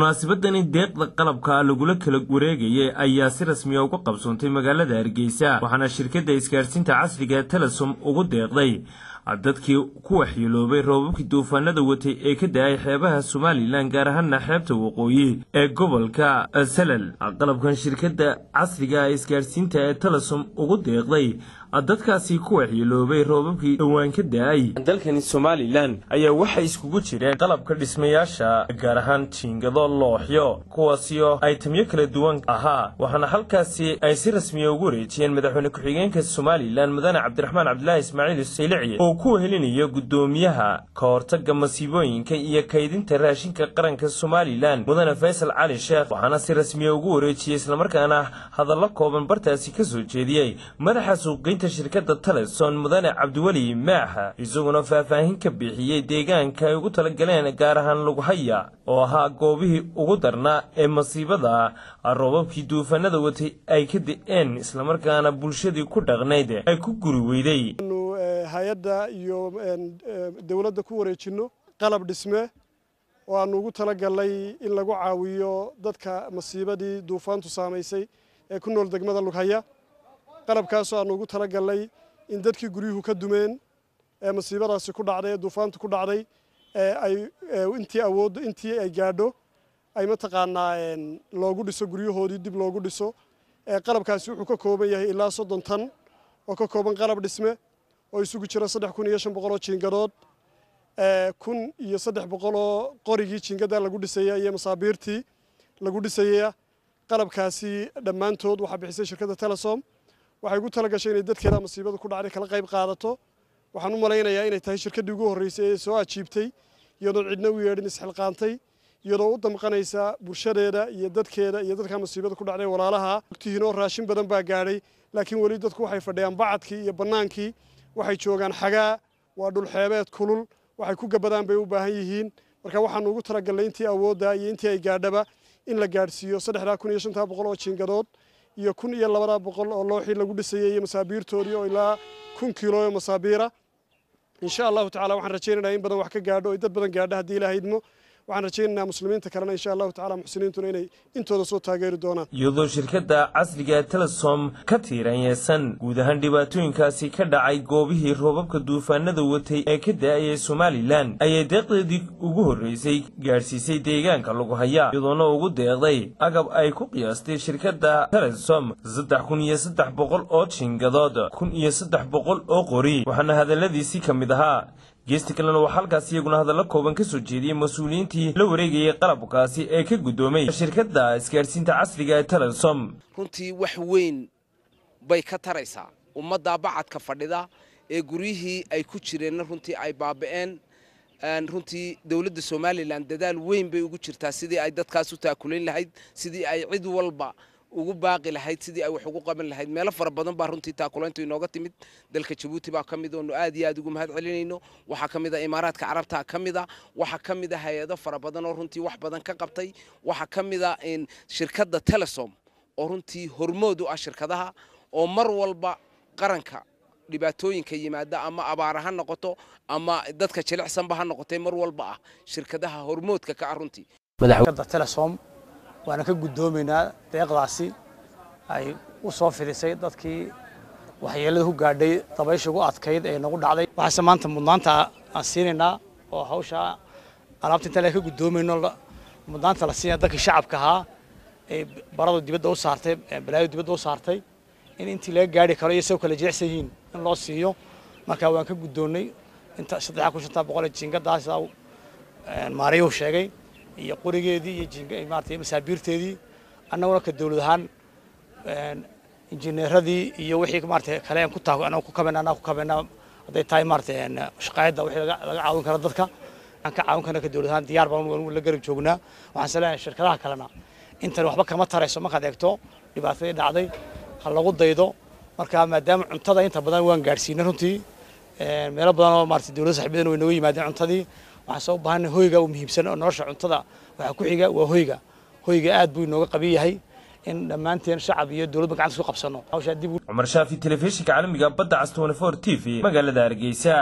munaasabadani deeqda qalabka lagula kala wareegayay ayaa si rasmiya uga qabsoontay magaalada hargeysa waxaana shirkadda isgaadhsiinta casriga telesom ugu deeqday dadkii ku waxyeeloobay roobabkii duufaanada watay ee ka da'ay xeebaha somalilan gaar ahaana xeebta waqooyi ee gobolka salal. Qalabkan shirkadda casriga ee isgaadhsiinta ee telesom ugu deeqday dadkaasi ku waxyeeloobay roobabkii dhowaan ka da'ay dalkani somalilan ayaa waxay iskugu jireen qalabka dhismayaasha gaar ahaan jiingado looxyo kuwaasio aytamyo kala duwan ahaa. Waxaana halkaasi ay si rasmiya ugu wareejiyeen madaxweyne ku-xigeenka somalilan mudane cabdiraxmaan cabdilaahi ismaaciil saylici oo ku wehelinayo guddoomiyaha ka hortaga masiibooyinka iyo kaydinta raashinka qaranka somalilan mudane faysal cali sheekh waxaana si rasmiya ugu wareejiyey islamarkaana hadallo kooban bartaasi ka soo jeediyey madaxa suuqgeynta shirkadda teleson mudane cabdiweli maaxa isaguna faahfaahin ka bixiyey deegaanka ay ugu talagaleen gaar ahaan lughaya oo ahaa goobihii ugu darnaa ee masiibada. Roobabkii duufaanada watay ay ka da'een islamarkaana bulshadii ku dhaqnayd ay ku guri weyday hay'adda iyo dowladda ku wareejinno qalab dhisme oo aanu ugu talagalnay in lagu caawiyo dadka masiibadii duufaantu saamaysay ee ku nool degmada lughaya qalabkaasoo aanu ugu talagalnay in dadkii guryuhu ka dumeen ee masiibadaasi ku dhacday ee duufaantu ku dhacday ay intii awooddo intii ay gaadho ay mataqaanaa loogu dhiso guryahoodii dib loogu dhiso. Qalabkaasi wuxuu ka kooban yahay ilaa soddon tan oo ka kooban qalab dhisme oo isugu jira saddex kun iyo shan boqol oo jiingadood kun iyo saddex boqol oo qorigii jiingada lagu dhisaya iyo masaabiirtii lagu dhisayaya qalabkaasi dhammaantood waxaa bixisay shirkadda telesom. Waxay ugu tala gashay inay dadkeeda masiibada ku dhacday kala qayb qaadato. Waxaan u malaynayaa inay tahay shirkaddii ugu horreysay ee soo ajiibtay iyadoo cidna u yeedhin isxilqaantay iyadoo u damqanaysa bulshadeeda iyo dadkeeda iyo dadka masiibada ku dhacday walaalaha. Ogtihiinoo raashin badan baa gaadhay laakiin weli dadku waxay fadhiyaan bacadkii iyo bannaankii waxay joogaan xagaa waa dhulxeebeed kulul. Waxay ku gabadaan bay u baahan yihiin. Marka waxaanu ugu talagalnay intii awoodda iyo intii ay gaadhaba in la gaadhsiiyo saddexdaa kun iyo shantaa boqol oo jiingadood iyo kun iyo labadaa boqol oo looxii lagu dhisayay iyo masaabiirtoodii oo ilaa kun kiilo oo masaabiira. Insha allahu tacala waxaan rajaynaynaa in badan wax ka gaadho oy dad badan gaadho haddii ilaha idmo waxaan rajaynaynaa muslimiinta kalena insha allahu tacala muxsiniintuna inay intooda soo taageeri doonaan. Iyadoo shirkadda casriga telesom ka tiiranyeesan guud ahaan dhibaatooyinkaasi ka dhacay goobihii roobabka duufaanada watay ee ka da'ayay somalilan ayay deeqdeedii ugu horreysay gaadhsiisay deegaanka lagu haya iyadoona ugu deeqday agab ay ku qiyaastay shirkadda telesom saddex kun iyo saddex boqol oo jingadood kun iyo saddex boqol oo qori waxaana hadalladiisii ka mid ahaa geesti kalena waxaa halkaas iyaguna hadallo kooban ka soo jeediyey mas'uuliyiintii la wareegayay qalabkaasi ee ka guddoomay shirkadda isgaadhsiinta casriga ee telesom runtii wax weyn bay ka taraysaa. Ummadda bacadka fadhida ee guryihii ay ku jireenna runtii ay baaba'een runtii dowladda somalilan dadaal weyn bay ugu jirtaa sidii ay dadkaas u taakulayn lahayd sidii ay cid walba ugu baaqi lahayd sidii ay wax ugu qaban lahayd. Meelo fara badan baa runtii taakulayntu inooga timid. Dalka jabuuti baa ka oonu aad iyo aad ugu mahad celinayno. Waxaa ka a imaaraadka carabta ka a waxaa ka a hay'ado fara badan oo runtii wax badan ka qabtay. Waxaa ka mid a shirkadda telesom oo runtii hormood u ah shirkadaha oo mar walba qaranka dhibaatooyinka yimaada ama abaara ha noqoto ama dadka jilicsanba ha noqotay mar walba ah shirkadaha hormoodka ka ah runtii waana ka guddoomaynaa deeqdaasi ay u soo fidisay dadkii waxyeelada ku gaadhay dabaysha ugu adkayd ee nagu dhacday. Waxaase maanta mudnaanta aan siinaynaa oo hawsha alaabta intaan ka guddoomayno mudnaanta la siinaya dadkii shacabka ahaa ee baradu dibadda u saartay balaayadu dibadda u saartay in intii laga gaari karo iyo isagoo kala jilicsan yihiin in loo siiyo. Marka waan ka guddoonnay inta saddex kun shantaa boqol ee jiingadaas maariyuhu sheegay iyo qorigeedii iyo maarata masaabiirteedii annaguna ka dawlad ahaan injineeradii iyo wixii maarata kale aan ku taag annaga ku kabayna annaga ku kabaynaa hadday tahay maarata shaqaayadda wixii laga caawin karo dadka aan ka caawin karna ka dawlad ahaan diyaar baan la garab joognaa waxaan leeyahay shirkadaha kalena intan waxba kama tarayso markaad eegto dhibaatadii dhacday ha lagu daydo marka maadaama cuntada inta badan waan gaadhsiinay runtii meelo badan oo maarata dawladda saxiibadan way nooga yimaadeen cuntadii waxaan soo baahanay hoyga u muhiimsan oo nolosha cuntada waxaa ku xiga waa hoyga. Hoyga aad buu inooga qaban yahay in dhammaanteen shacab iyo dowladba gacanta isku qabsano. Cumar shaafi telefishinka caalamiga badda cas 24 t v magaalada hargeysa